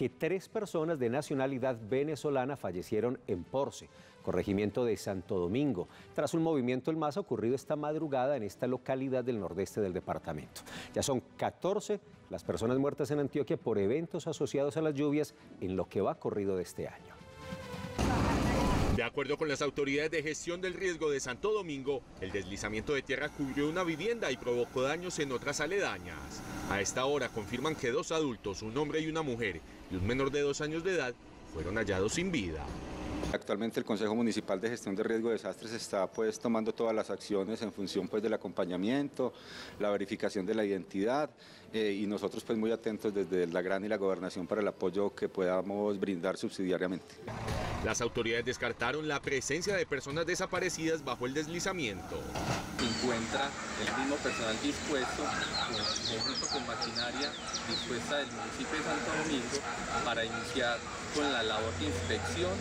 que tres personas de nacionalidad venezolana fallecieron en Porce, corregimiento de Santo Domingo, tras un movimiento en masa ocurrido esta madrugada en esta localidad del nordeste del departamento. Ya son 14 las personas muertas en Antioquia por eventos asociados a las lluvias en lo que va corrido de este año. De acuerdo con las autoridades de gestión del riesgo de Santo Domingo, el deslizamiento de tierra cubrió una vivienda y provocó daños en otras aledañas. A esta hora confirman que dos adultos, un hombre y una mujer, y un menor de dos años de edad, fueron hallados sin vida. Actualmente el Consejo Municipal de Gestión de Riesgo de Desastres está pues tomando todas las acciones en función pues del acompañamiento, la verificación de la identidad eh, y nosotros pues muy atentos desde la Gran y la Gobernación para el apoyo que podamos brindar subsidiariamente. Las autoridades descartaron la presencia de personas desaparecidas bajo el deslizamiento. Se encuentra el mismo personal dispuesto, junto con maquinaria dispuesta del municipio de Santo Domingo para iniciar con la labor de inspección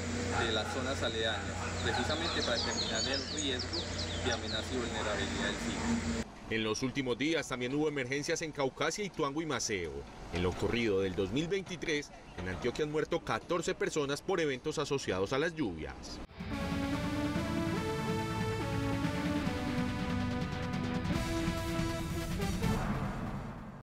de las zonas aledañas, precisamente para determinar el riesgo de amenaza y vulnerabilidad del sitio. En los últimos días también hubo emergencias en Caucasia, Ituango y Maceo. En lo ocurrido del 2023, en Antioquia han muerto 14 personas por eventos asociados a las lluvias.